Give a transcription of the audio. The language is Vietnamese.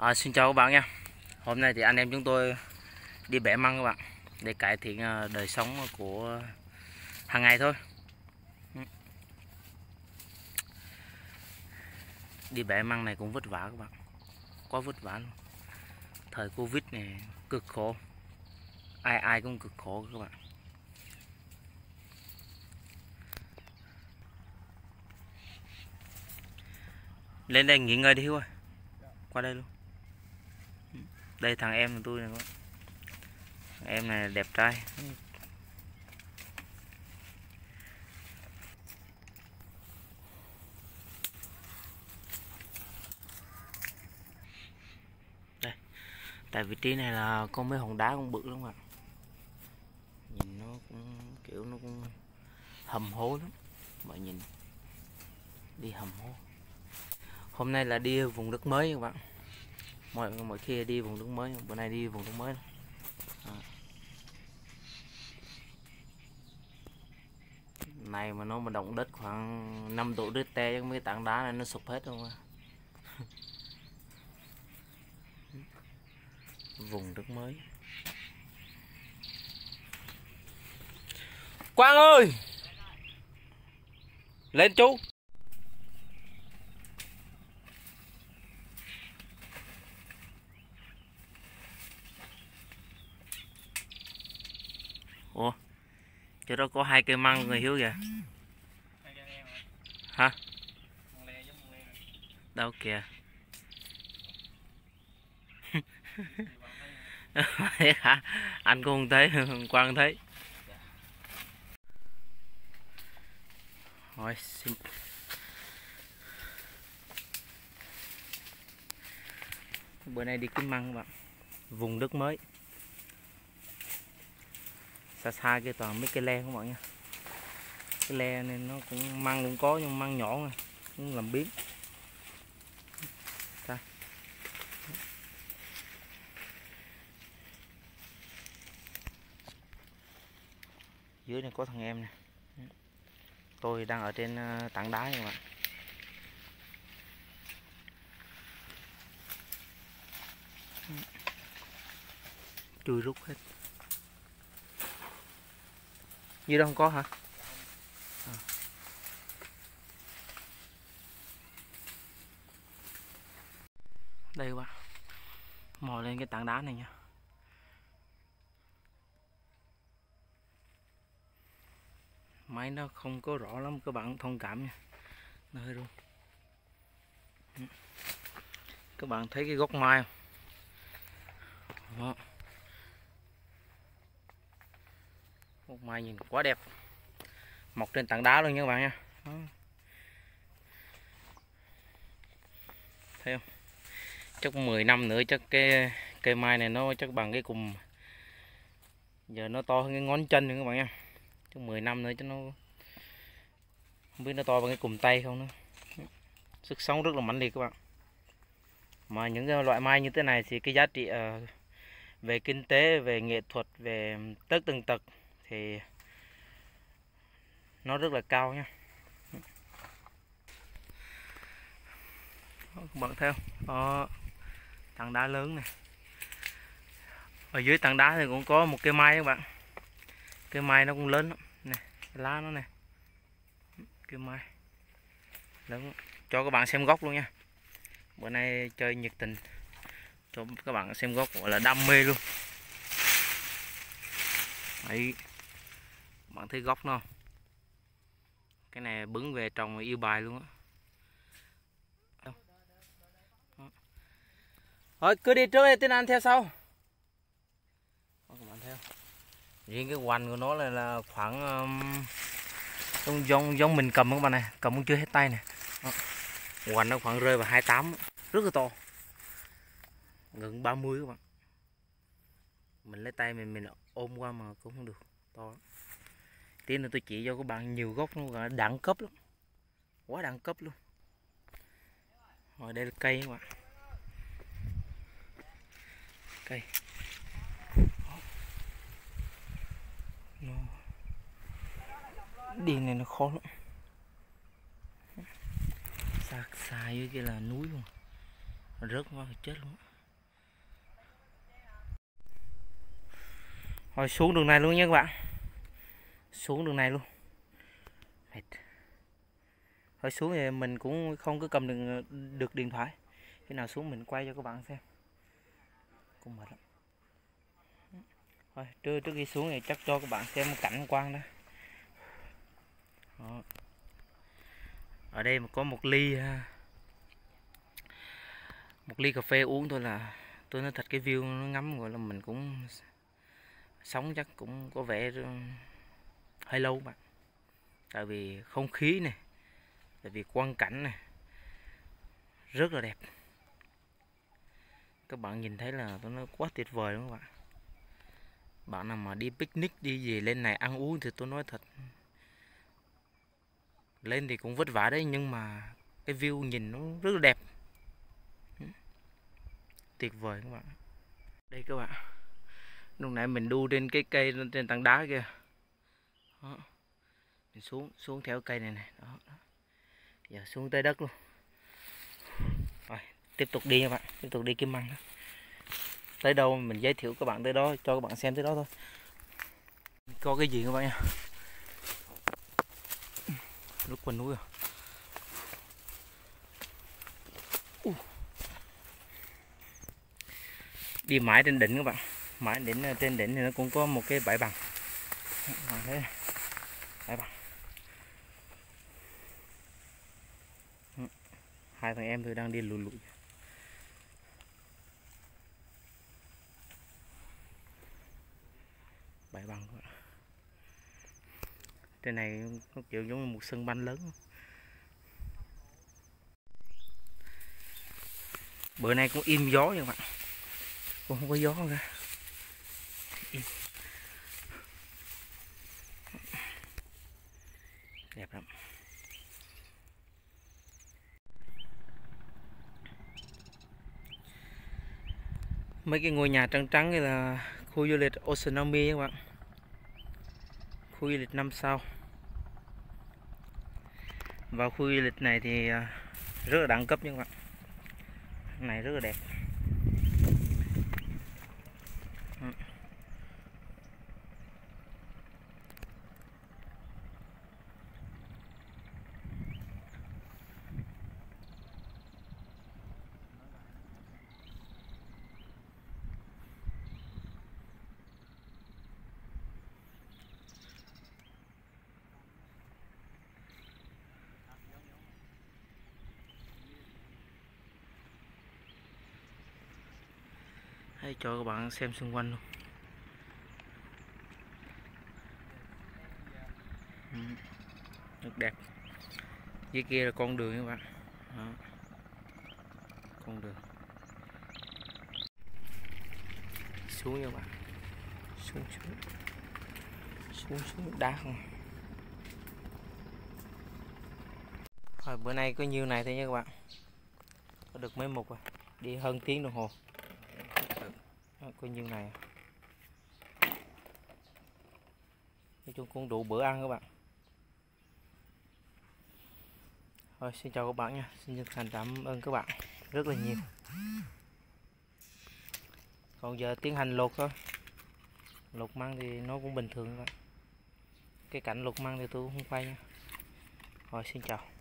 À, xin chào các bạn nha. Hôm nay thì anh em chúng tôi đi bẻ măng các bạn Để cải thiện à, đời sống của hàng ngày thôi. Ừ. Đi bẻ măng này cũng vất vả các bạn Quá vất vả luôn. Thời Covid này cực khổ Ai ai cũng cực khổ các bạn. Lên đây nghỉ ngơi đi Hiếu ơi. Qua đây luôn đây, thằng em của tôi này thằng em này đẹp trai. Đây. Tại vị trí này là có mấy hòn đá cũng bự lắm ạ. Nhìn nó cũng, kiểu nó cũng hầm hố lắm. Mọi nhìn. Đi hầm hố. Hôm nay là đi vùng đất mới các bạn mỗi mỗi khi đi vùng nước mới, bữa nay đi vùng nước mới. À. này mà nó mà động đất khoảng 5 độ Richter chắc mấy tảng đá này nó sụp hết không à vùng đất mới. Quang ơi! Lên chú! Chỗ đó có hai cây măng người hiếu kìa. Hả? Đâu kìa? Hả? Anh cũng không thấy, quang thấy. Rồi, xin. Bữa nay đi kiếm măng các bạn. Vùng đất mới xa xa kia toàn mấy cây le các bạn nha cái le nên nó cũng măng cũng có nhưng măng nhỏ này cũng làm biến đây. dưới này có thằng em nè. Tôi đang ở trên ờ, tảng đá các bạn. Chui rút hết dưới đó không có hả? À. đây các bạn. Mò lên cái tảng đá này nha. Máy nó không có rõ lắm, các bạn thông cảm nha. Nó hơi rung các bạn thấy cái gốc mai không? Đó. Một mai nhìn quá đẹp. Mọc trên tảng đá luôn nha các bạn nha. Đó. thấy không? Chắc 10 năm nữa chắc cái cây mai này nó chắc bằng cái cùm giờ nó to hơn cái ngón chân nữa các bạn nha. Chắc 10 năm nữa cho nó không biết nó to bằng cái cùm tay không nữa. Sức sống rất là mạnh liệt các bạn. Mà những cái loại mai như thế này thì cái giá trị uh, về kinh tế về nghệ thuật về tất từng tật thì nó rất là cao nha. Các bạn theo đó, tảng đá lớn này. Ở dưới tảng đá thì cũng có một cây mai các bạn. Cây mai nó cũng lớn lắm. Này lá nó này cây mai lớn cho các bạn xem gốc luôn nha. Bữa nay chơi nhiệt tình. Cho các bạn xem gốc gọi là đam mê luôn. Đấy bạn thấy gốc nó cái này bứng về trồng yêu bài luôn á. Thôi cứ đi trước đi tin anh theo sau. Bạn theo. Riêng cái hoành của nó là, là khoảng um, giống, giống giống mình cầm các bạn này. Cầm cũng chưa hết tay này hoành nó khoảng rơi vào 28 rất là to. Gần 30 các bạn. Mình lấy tay mình mình ôm qua mà cũng không được. To lắm tí nữa tôi chỉ cho các bạn nhiều gốc nó gọi là đẳng cấp lắm. Quá đẳng cấp luôn. Rồi, đây là cây các bạn. Cây. Nó đi này nó khó lắm. Xa xa với kia là núi luôn. Rớt quá thì chết luôn. Rồi xuống đường này luôn nha các bạn. Xuống đường này luôn. Mệt. Rồi xuống thì mình cũng không có cầm được, được điện thoại. Khi nào xuống mình quay cho các bạn xem. Cũng mệt lắm. Thôi, trước, trước khi xuống thì chắc cho các bạn xem cảnh quan đó. Đó. ở đây mà có một ly à, một ly cà phê uống thôi là tôi nói thật cái view nó ngắm gọi là mình cũng sống chắc cũng có vẻ hơi lâu bạn? Tại vì không khí này, tại vì quang cảnh này, rất là đẹp. Các bạn nhìn thấy là nó quá tuyệt vời đúng không bạn? Bạn nào mà đi picnic, đi gì lên này ăn uống thì tôi nói thật. Lên thì cũng vất vả đấy, nhưng mà cái view nhìn nó rất là đẹp. Ừ. Tuyệt vời các bạn. Đây các bạn. Lúc nãy mình đu trên cái cây, trên tảng đá kia đó. mình xuống xuống theo cây này này. Đó, đó. giờ xuống tới đất luôn. Rồi tiếp tục đi các bạn. Tiếp tục đi kiếm măng đó. tới đâu mình giới thiệu các bạn tới đó cho các bạn xem tới đó thôi. Có cái gì các bạn nha lúc quần núi à? Đi mãi trên đỉnh các bạn. Mãi đỉnh trên đỉnh thì nó cũng có một cái bãi bằng. Bạn thấy bãi bạn ừ. hai thằng em tôi đang đi lùi lùi bảy bằng các trên này nó kiểu giống như một sân banh lớn. Bữa nay cũng im gió nha các bạn. Cũng không có gió ra đẹp lắm. Mấy cái ngôi nhà trắng trắng này là khu du lịch Oceanomi các bạn. Khu du lịch năm sao. Vào khu du lịch này thì à, rất là đẳng cấp nha các bạn. Này rất là đẹp. Đây, cho các bạn xem xung quanh luôn. Ừ, rất đẹp. Dưới kia là con đường các bạn. Đó. Con đường. Xuống nha các bạn. Xuống xuống. Xuống xuống. Đá không? Rồi, bữa nay có nhiêu này thôi nha các bạn. Có được mấy mục rồi. Đi hơn tiếng đồng hồ coi như này. Nói chung cũng đủ bữa ăn các bạn. Thôi xin chào các bạn nha. Xin chân thành cảm ơn các bạn rất là nhiều. Còn giờ tiến hành lột thôi. Lột măng thì nó cũng bình thường các bạn cái cảnh lột măng thì tôi cũng không quay nha. Rồi, xin chào.